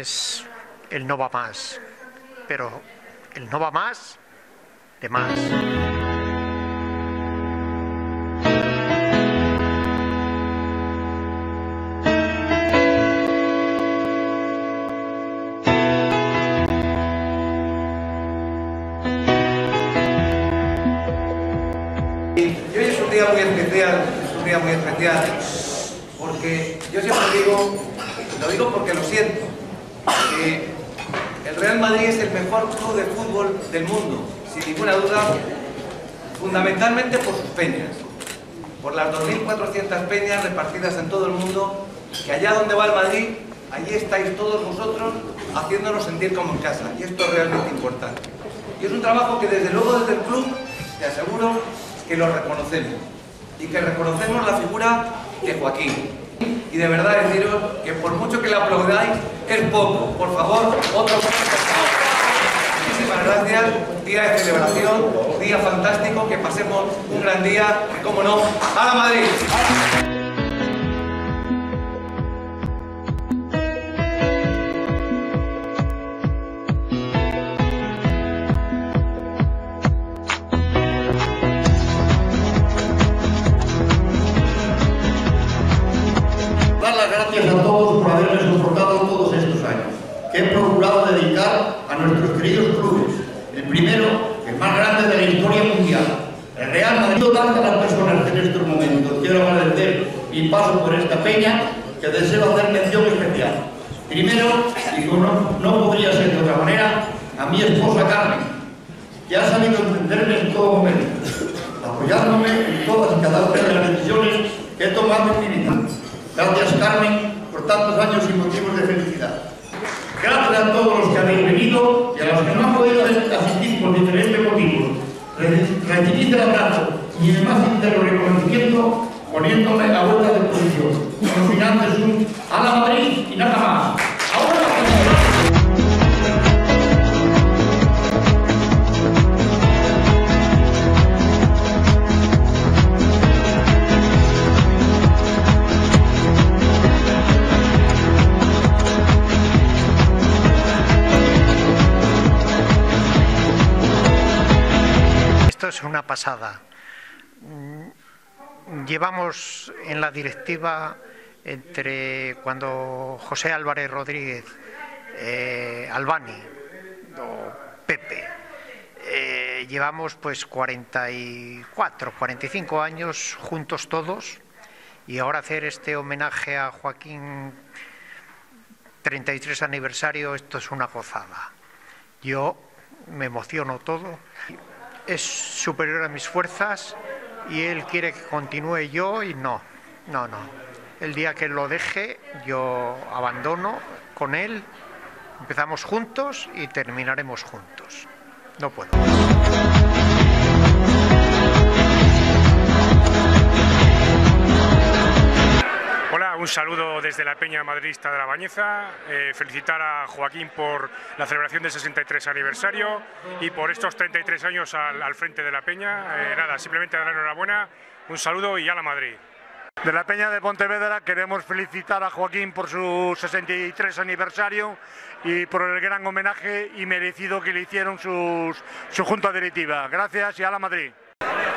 es el no va más, pero el no va más de más. Y hoy es un día muy especial, es un día muy especial, porque yo siempre digo, lo digo porque lo siento, que el Real Madrid es el mejor club de fútbol del mundo, sin ninguna duda, fundamentalmente por sus peñas, por las 2.400 peñas repartidas en todo el mundo, que allá donde va el Madrid, allí estáis todos vosotros haciéndonos sentir como en casa, y esto es realmente importante. Y es un trabajo que desde luego desde el club, te aseguro, que lo reconocemos y que reconocemos la figura de Joaquín. Y de verdad deciros que por mucho que le aplaudáis, es poco. Por favor, otro Muchísimas gracias, día de celebración, día fantástico, que pasemos un gran día, y como no, ¡a la Madrid! Gracias a todos por haberme soportado todos estos años, que he procurado dedicar a nuestros queridos clubes. El primero, el más grande de la historia mundial, el Real Madrid. Tantas las personas que en estos momentos quiero agradecer mi paso por esta peña, que deseo hacer mención especial. Primero, y como no, no podría ser de otra manera, a mi esposa Carmen, que ha sabido entenderme en todo momento, apoyándome en todas y cada una de las decisiones que he tomado en mi vida. Gracias Carmen tantos años y motivos de felicidad. Gracias a todos los que habéis venido y a los que no han podido asistir por diferentes motivos. Re- Recibid el abrazo y el más sincero reconocimiento poniéndome a vuestra disposición. Con finales un a la Madrid y nada más. Una pasada. Mm, Llevamos en la directiva entre cuando José Álvarez Rodríguez, eh, Albani o Pepe, eh, llevamos pues 44, 45 años juntos todos y ahora hacer este homenaje a Joaquín 33 aniversario, esto es una gozada. Yo me emociono todo es superior a mis fuerzas y él quiere que continúe yo y no, no, no. El día que lo deje yo abandono con él, empezamos juntos y terminaremos juntos. No puedo. Hola, un saludo desde la Peña Madridista de la Bañeza. Eh, felicitar a Joaquín por la celebración del 63 aniversario y por estos 33 años al, al frente de la Peña. Eh, nada, simplemente dar enhorabuena, un saludo y a la Madrid. De la Peña de Pontevedra queremos felicitar a Joaquín por su 63 aniversario y por el gran homenaje y merecido que le hicieron sus, su junta directiva. Gracias y a la Madrid.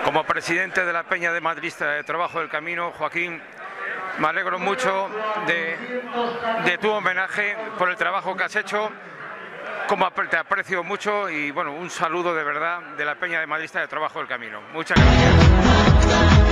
Como presidente de la Peña de Madrista de Trabajo del Camino, Joaquín, me alegro mucho de, tu homenaje por el trabajo que has hecho. Como te aprecio mucho y bueno, un saludo de verdad de la Peña de Madrista de Trabajo del Camino. Muchas gracias.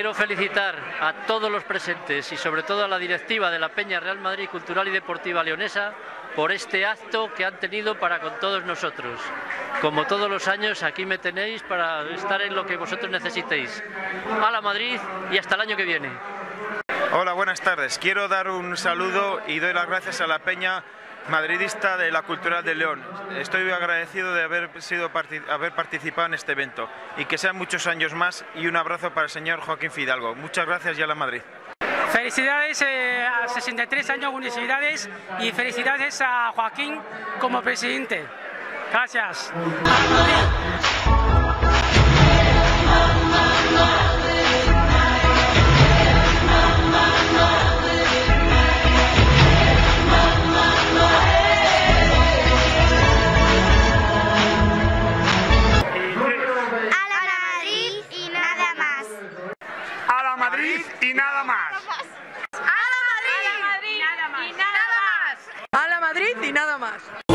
Quiero felicitar a todos los presentes y sobre todo a la directiva de la Peña Real Madrid Cultural y Deportiva Leonesa por este acto que han tenido para con todos nosotros. Como todos los años, aquí me tenéis para estar en lo que vosotros necesitéis. A la Madrid y hasta el año que viene. Hola, buenas tardes. Quiero dar un saludo y doy las gracias a la Peña madridista de la Cultural de León. Estoy agradecido de haber, sido, haber participado en este evento y que sean muchos años más y un abrazo para el señor Joaquín Fidalgo. Muchas gracias y a la Madrid. Felicidades eh, a 63 años universidades y felicidades a Joaquín como presidente. Gracias. Madrid y nada más. A la Madrid y nada más. A la Madrid y nada más.